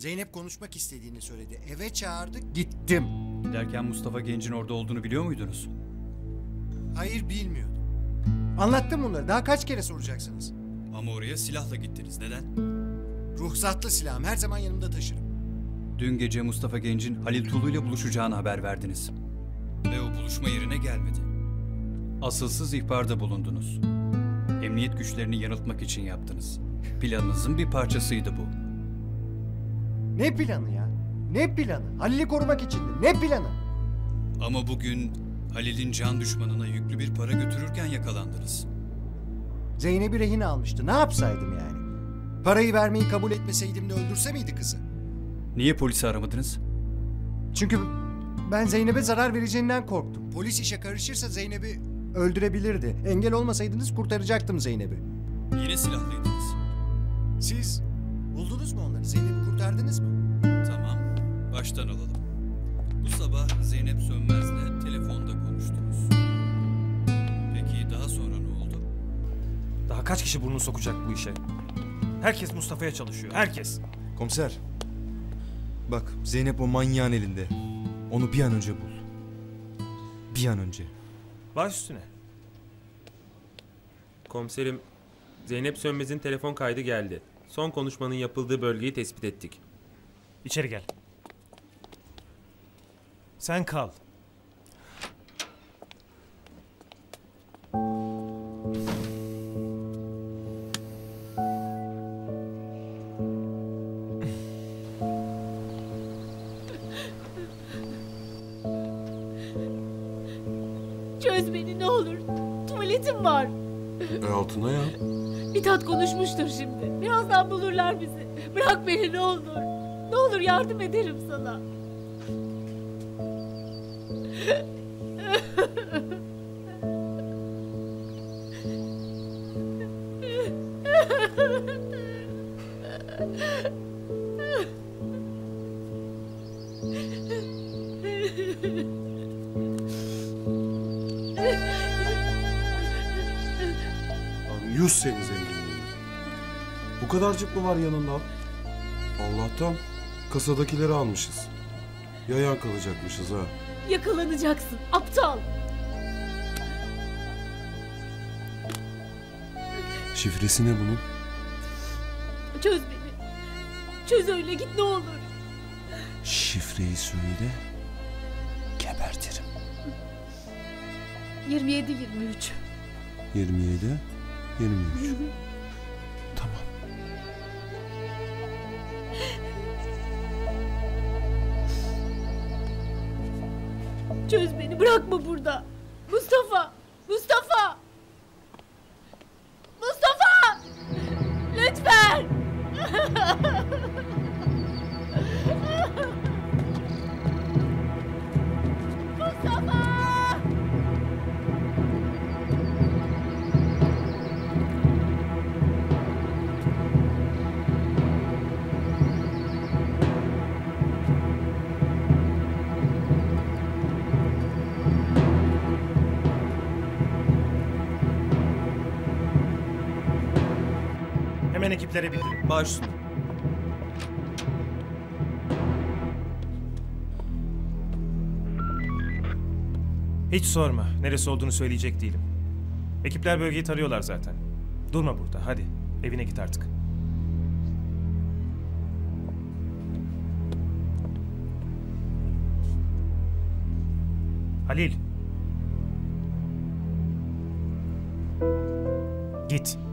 Zeynep konuşmak istediğini söyledi. Eve çağırdık gittim. Giderken Mustafa Genç'in orada olduğunu biliyor muydunuz? Hayır bilmiyordum. Anlattım bunları. Daha kaç kere soracaksınız? Ama oraya silahla gittiniz. Neden? Ruhsatlı silahım her zaman yanımda taşırım. Dün gece Mustafa Genç'in Halil Tulu ile buluşacağını haber verdiniz. Ve o buluşma yerine gelmedi. Asılsız ihbarda bulundunuz. Emniyet güçlerini yanıltmak için yaptınız. Planınızın bir parçasıydı bu. Ne planı ya? Ne planı? Halil'i korumak içindi. Ne planı? Ama bugün Halil'in can düşmanına yüklü bir para götürürken yakalandınız. Zeynep'i rehin almıştı. Ne yapsaydım yani? Parayı vermeyi kabul etmeseydim de öldürse miydi kızı? Niye polisi aramadınız? Çünkü ben Zeynep'e zarar vereceğinden korktum. Polis işe karışırsa Zeynep'i öldürebilirdi. Engel olmasaydınız kurtaracaktım Zeynep'i. Yine silahlıydınız. Siz buldunuz mu onları? Zeynep'i kurtardınız mı? Tamam, baştan alalım. Bu sabah Zeynep Sönmez'le telefonda konuştunuz. Peki daha sonra ne oldu? Daha kaç kişi burnunu sokacak bu işe? Herkes Mustafa'ya çalışıyor. Herkes. Komiser. Bak Zeynep o manyağın elinde. Onu bir an önce bul. Bir an önce. Baş üstüne. Komiserim, Zeynep Sönmez'in telefon kaydı geldi. Son konuşmanın yapıldığı bölgeyi tespit ettik. İçeri gel. Sen kal. Çöz beni ne olur. Tuvaletim var. E altına ya. Mithat konuşmuştur şimdi. Birazdan bulurlar bizi. Bırak beni ne olur. Ne olur yardım ederim sana. yüz seni zenginliği. Bu kadarcık mı var yanında? Allah'tan kasadakileri almışız. Yayan kalacakmışız ha. Yakalanacaksın aptal. Şifresi ne bunun? Çöz beni. Çöz öyle git ne olur. Şifreyi söyle. Gebertirim. 27 23. 27, 23. tamam. Çöz beni bırakma burada. Mustafa! Mustafa! Mustafa! Lütfen! Hemen ekiplere bildirin. Baş üstüne. Hiç sorma. Neresi olduğunu söyleyecek değilim. Ekipler bölgeyi tarıyorlar zaten. Durma burada. Hadi. Evine git artık. Halil. Git.